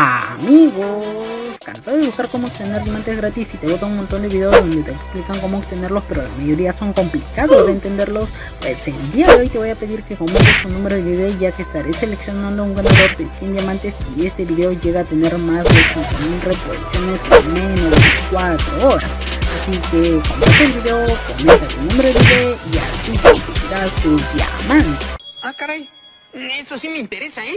Amigos, cansado de buscar cómo obtener diamantes gratis y te botan un montón de videos donde te explican cómo obtenerlos, pero la mayoría son complicados de entenderlos. Pues el día de hoy te voy a pedir que comentes tu número de video ya que estaré seleccionando un ganador de 100 diamantes y este video llega a tener más de 5000 reproducciones en menos de 4 horas. Así que comparte el video, comenta tu número de video y así conseguirás tus diamantes. Ah, caray. Eso sí me interesa, ¿eh?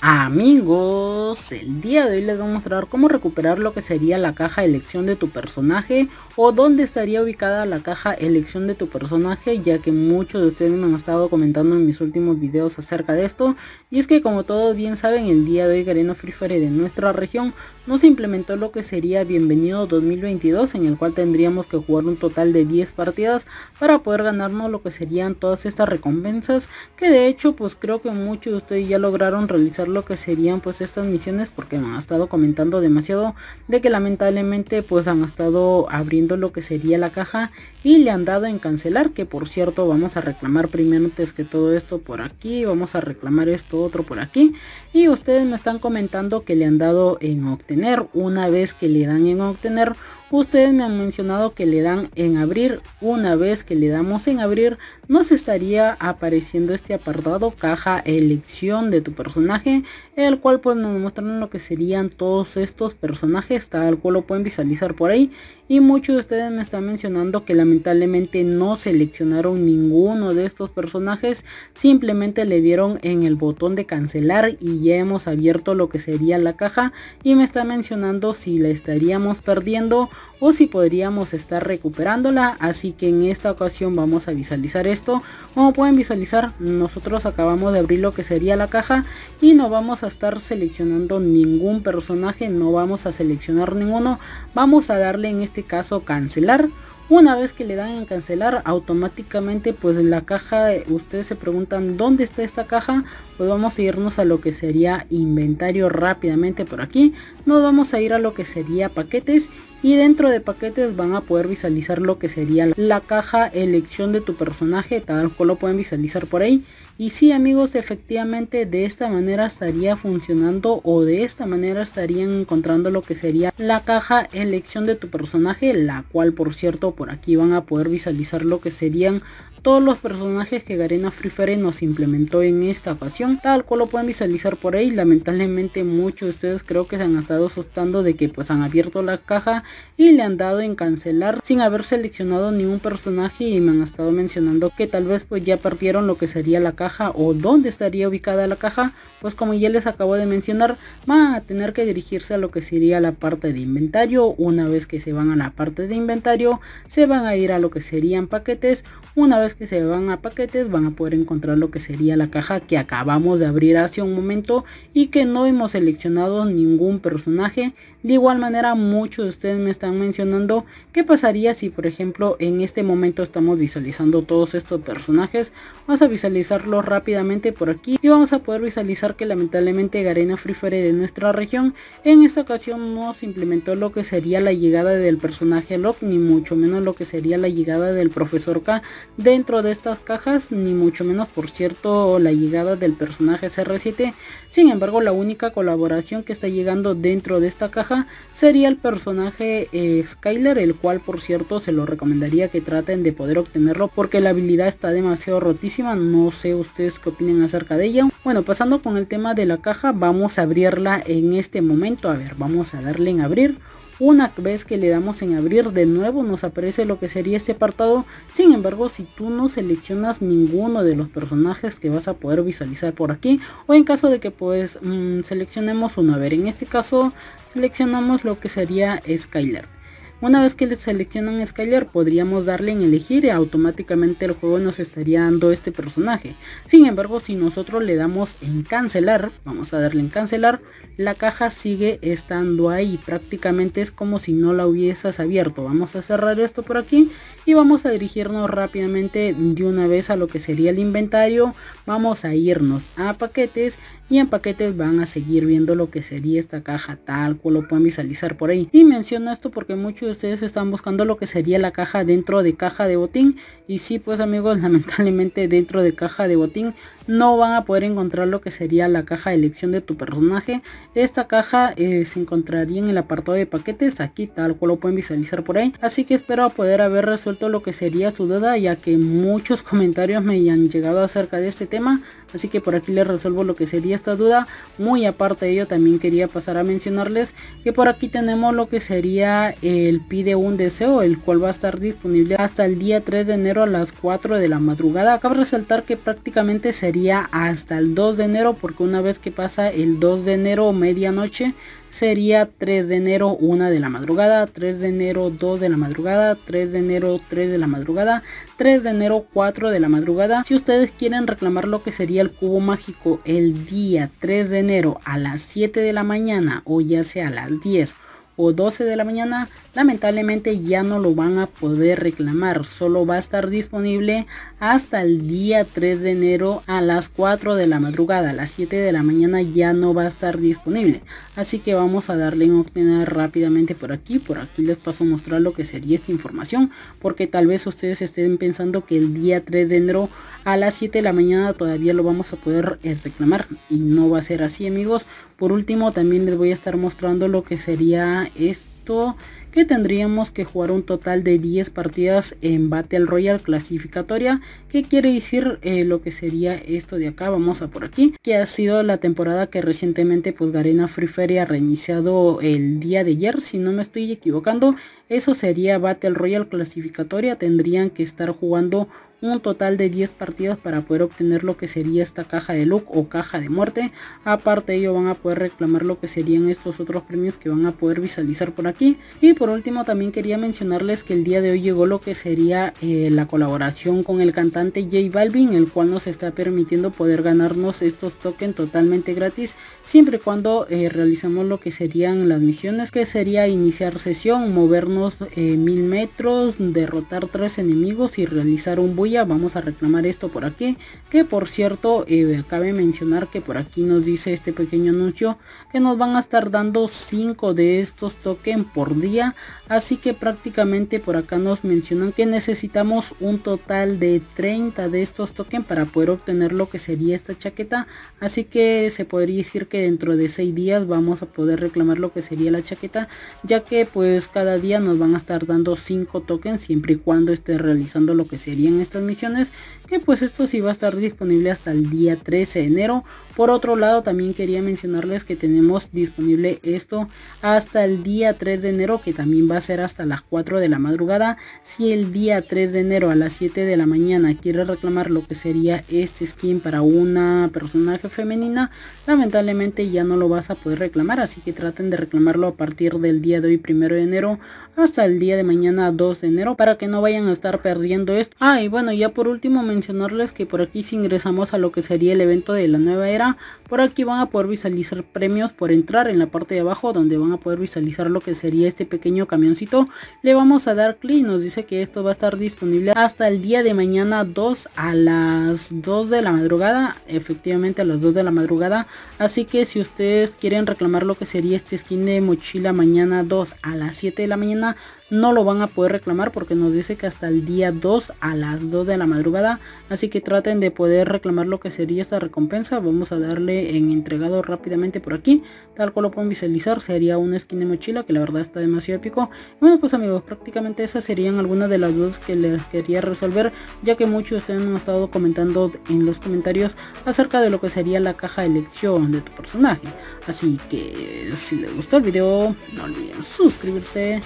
Amigos, el día de hoy les voy a mostrar cómo recuperar lo que sería la caja elección de tu personaje o dónde estaría ubicada la caja elección de tu personaje ya que muchos de ustedes me han estado comentando en mis últimos videos acerca de esto. Y es que como todos bien saben el día de hoy Garena Free Fire de nuestra región nos implementó lo que sería Bienvenido 2022 en el cual tendríamos que jugar un total de 10 partidas para poder ganarnos lo que serían todas estas recompensas que de hecho pues creo que muchos de ustedes ya lograron realizarlo que serían pues estas misiones porque me han estado comentando demasiado de que lamentablemente pues han estado abriendo lo que sería la caja y le han dado en cancelar que por cierto vamos a reclamar primero antes que todo esto por aquí vamos a reclamar esto otro por aquí y ustedes me están comentando que le han dado en obtener una vez que le dan en obtener Ustedes me han mencionado que le dan en abrir. Una vez que le damos en abrir, nos estaría apareciendo este apartado caja elección de tu personaje, el cual pues nos lo que serían todos estos personajes, tal cual lo pueden visualizar por ahí. Y muchos de ustedes me están mencionando que lamentablemente no seleccionaron ninguno de estos personajes, simplemente le dieron en el botón de cancelar y ya hemos abierto lo que sería la caja y me está mencionando si la estaríamos perdiendo o si podríamos estar recuperándola. Así que en esta ocasión vamos a visualizar esto. Como pueden visualizar nosotros acabamos de abrir lo que sería la caja y no vamos a estar seleccionando ningún personaje no vamos a seleccionar ninguno. Vamos a darle en este caso cancelar. Una vez que le dan en cancelar automáticamente pues la caja ustedes se preguntan dónde está esta caja pues vamos a irnos a lo que sería inventario rápidamente por aquí. Nos vamos a ir a lo que sería paquetes y dentro de paquetes van a poder visualizar lo que sería la caja elección de tu personaje tal cual lo pueden visualizar por ahí. Y si amigos efectivamente de esta manera estaría funcionando o de esta manera estarían encontrando lo que sería la caja elección de tu personaje la cual por cierto por aquí van a poder visualizar lo que serían todos los personajes que Garena Free Fire nos implementó en esta ocasión, tal cual lo pueden visualizar por ahí. Lamentablemente muchos de ustedes creo que se han estado asustando de que pues han abierto la caja y le han dado en cancelar sin haber seleccionado ningún personaje y me han estado mencionando que tal vez pues ya perdieron lo que sería la caja o dónde estaría ubicada la caja. Pues como ya les acabo de mencionar, van a tener que dirigirse a lo que sería la parte de inventario. Una vez que se van a la parte de inventario, se van a ir a lo que serían paquetes. Una vez que se van a paquetes van a poder encontrar lo que sería la caja que acabamos de abrir hace un momento y que no hemos seleccionado ningún personaje de igual manera muchos de ustedes me están mencionando qué pasaría si por ejemplo en este momento estamos visualizando todos estos personajes. Vamos a visualizarlos rápidamente por aquí y vamos a poder visualizar que lamentablemente Garena Free Fire de nuestra región en esta ocasión no se implementó lo que sería la llegada del personaje Lock ni mucho menos lo que sería la llegada del profesor K dentro de estas cajas ni mucho menos por cierto la llegada del personaje CR7. Sin embargo la única colaboración que está llegando dentro de esta caja sería el personaje eh, Skyler, el cual por cierto se lo recomendaría que traten de poder obtenerlo porque la habilidad está demasiado rotísima, no sé ustedes qué opinan acerca de ella. Bueno, pasando con el tema de la caja, vamos a abrirla en este momento, a ver, vamos a darle en abrir. Una vez que le damos en abrir de nuevo nos aparece lo que sería este apartado. Sin embargo, si tú no seleccionas ninguno de los personajes que vas a poder visualizar por aquí. O en caso de que pues mm, seleccionemos uno. A ver, en este caso seleccionamos lo que sería Skyler. Una vez que le seleccionan Skyler podríamos darle en elegir y automáticamente el juego nos estaría dando este personaje. Sin embargo si nosotros le damos en cancelar, vamos a darle en cancelar, la caja sigue estando ahí. Prácticamente es como si no la hubieses abierto. Vamos a cerrar esto por aquí y vamos a dirigirnos rápidamente de una vez a lo que sería el inventario. Vamos a irnos a paquetes y en paquetes van a seguir viendo lo que sería esta caja tal cual lo pueden visualizar por ahí. Y menciono esto porque muchos de ustedes están buscando lo que sería la caja dentro de caja de botín y sí pues amigos lamentablemente dentro de caja de botín no van a poder encontrar lo que sería la caja de elección de tu personaje. Esta caja eh, se encontraría en el apartado de paquetes aquí tal cual lo pueden visualizar por ahí. Así que espero poder haber resuelto lo que sería su duda ya que muchos comentarios me han llegado acerca de este tema. Así que por aquí les resuelvo lo que sería esta duda. Muy aparte de ello también quería pasar a mencionarles que por aquí tenemos lo que sería el pide un deseo el cual va a estar disponible hasta el día 3 de enero a las 4 de la madrugada. Cabe resaltar que prácticamente sería hasta el 2 de enero porque una vez que pasa el 2 de enero medianoche sería 3 de enero 1 de la madrugada, 3 de enero 2 de la madrugada, 3 de enero 3 de la madrugada, 3 de enero 4 de la madrugada. Si ustedes quieren reclamar lo que sería el cubo mágico el día 3 de enero a las 7 de la mañana o ya sea a las 10 o 12 de la mañana, lamentablemente ya no lo van a poder reclamar. Solo va a estar disponible hasta el día 3 de enero a las 4 de la madrugada. A las 7 de la mañana ya no va a estar disponible. Así que vamos a darle en obtener rápidamente por aquí. Por aquí les paso a mostrar lo que sería esta información. Porque tal vez ustedes estén pensando que el día 3 de enero a las 7 de la mañana todavía lo vamos a poder eh, reclamar. Y no va a ser así amigos. Por último también les voy a estar mostrando lo que sería esto que tendríamos que jugar un total de 10 partidas en Battle Royale clasificatoria. Que quiere decir eh, lo que sería esto de acá vamos a por aquí que ha sido la temporada que recientemente pues Garena Free Fire ha reiniciado el día de ayer si no me estoy equivocando. Eso sería Battle Royale clasificatoria. Tendrían que estar jugando un total de 10 partidas para poder obtener lo que sería esta caja de look o caja de muerte. Aparte de ello van a poder reclamar lo que serían estos otros premios que van a poder visualizar por aquí. Y por último también quería mencionarles que el día de hoy llegó lo que sería eh, la colaboración con el cantante J Balvin el cual nos está permitiendo poder ganarnos estos tokens totalmente gratis siempre y cuando eh, realicemos lo que serían las misiones que sería iniciar sesión movernos eh, mil metros derrotar tres enemigos y realizar un vamos a reclamar esto por aquí que por cierto cabe mencionar que por aquí nos dice este pequeño anuncio que nos van a estar dando 5 de estos tokens por día así que prácticamente por acá nos mencionan que necesitamos un total de 30 de estos tokens para poder obtener lo que sería esta chaqueta así que se podría decir que dentro de 6 días vamos a poder reclamar lo que sería la chaqueta ya que pues cada día nos van a estar dando 5 tokens siempre y cuando esté realizando lo que serían estas misiones que pues esto sí va a estar disponible hasta el día 13 de enero. Por otro lado también quería mencionarles que tenemos disponible esto hasta el día 3 de enero que también va a ser hasta las 4 de la madrugada. Si el día 3 de enero a las 7 de la mañana quiere reclamar lo que sería este skin para una personaje femenina lamentablemente ya no lo vas a poder reclamar así que traten de reclamarlo a partir del día de hoy primero de enero hasta el día de mañana 2 de enero para que no vayan a estar perdiendo esto. Ah y bueno ya por último mencionarles que por aquí si ingresamos a lo que sería el evento de la nueva era por aquí van a poder visualizar premios por entrar en la parte de abajo donde van a poder visualizar lo que sería este pequeño camioncito. Le vamos a dar clic nos dice que esto va a estar disponible hasta el día de mañana 2 a las 2 de la madrugada efectivamente a las 2 de la madrugada. Así que si ustedes quieren reclamar lo que sería este skin de mochila mañana 2 a las 7 de la mañana no lo van a poder reclamar porque nos dice que hasta el día 2 a las 2 de la madrugada. Así que traten de poder reclamar lo que sería esta recompensa. Vamos a darle en entregado rápidamente por aquí. Tal cual lo pueden visualizar sería una skin de mochila que la verdad está demasiado épico. Bueno pues amigos prácticamente esas serían algunas de las dudas que les quería resolver ya que muchos de ustedes han estado comentando en los comentarios acerca de lo que sería la caja de elección de tu personaje. Así que si les gustó el video no olviden suscribirse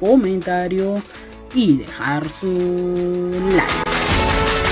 comentario y dejar su like.